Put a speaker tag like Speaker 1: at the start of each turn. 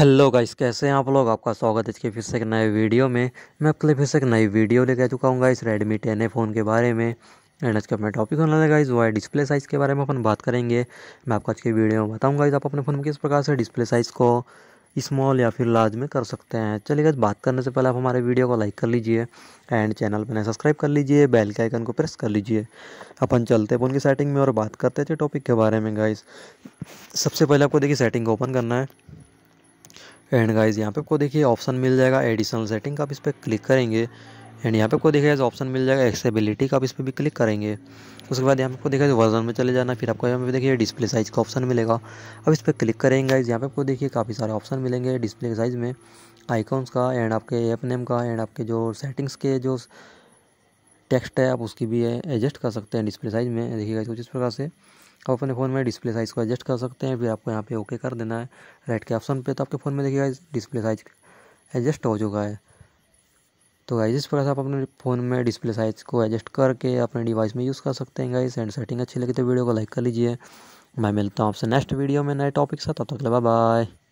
Speaker 1: Hello guys, कैसे हैं आप लोग? आपका स्वागत है इसके फिर से एक नए वीडियो में। मैं आपके लिए फिर से एक नई वीडियो लेकर चुका हूँ guys Redmi ten A phone के बारे में। एंड आज का अपना टॉपिक होने लगा गाइस, वो है डिस्प्ले साइज़ के बारे में अपन बात करेंगे। मैं आपको आज की वीडियो में बताऊँगा इस आप अपने फ़ोन में किस प्रकार से डिस्प्ले साइज़ को स्मॉल या फिर लार्ज में कर सकते हैं। चलिए गाइस, बात करने से पहले आप हमारे वीडियो को लाइक कर लीजिए एंड चैनल पर सब्सक्राइब कर लीजिए बेल के आइकन को प्रेस कर लीजिए। अपन चलते हैं फ़ोन की सेटिंग में और बात करते थे टॉपिक के बारे में गाइस। सबसे पहले आपको देखिए सेटिंग ओपन करना है। एंड गाइज़ यहाँ पे आपको देखिए ऑप्शन मिल जाएगा एडिशनल सेटिंग का आप इस पर क्लिक करेंगे। एंड यहाँ पे आपको देखिए ऑप्शन मिल जाएगा एक्सेबिलिटी का आप इस पर भी क्लिक करेंगे। उसके बाद यहाँ पे आपको देखिए वर्जन में चले जाना, फिर आपको यहाँ पे देखिए डिस्प्ले साइज़ का ऑप्शन मिलेगा। अब इस पर क्लिक करेंगे गाइज़ यहाँ पे आपको देखिए काफ़ी सारे ऑप्शन मिलेंगे डिस्प्ले साइज़ में। आइकॉन्स का एंड आपके ऐप नेम का एंड आपके जो सेटिंग्स के जो टेक्स्ट है, आप उसकी भी एडजस्ट कर सकते हैं डिस्प्ले साइज़ में। देखिएगा कुछ इस प्रकार से। आप अपने फ़ोन में डिस्प्ले साइज़ को एडजस्ट कर सकते हैं, फिर आपको यहाँ पे ओके कर देना है। राइट के ऑप्शन पे तो आपके फ़ोन में देखिएगा डिस्प्ले साइज़ एडजस्ट हो चुका है। तो गाइज़ इस प्रकार से आप अपने फ़ोन में डिस्प्ले साइज़ को एडजस्ट करके अपने डिवाइस में यूज़ कर सकते हैं गाइज़ एंड सेटिंग अच्छी लगी तो वीडियो को लाइक कर लीजिए। मैं मिलता हूँ आपसे नेक्स्ट वीडियो में नए टॉपिक साथ, तब तक बाय बाय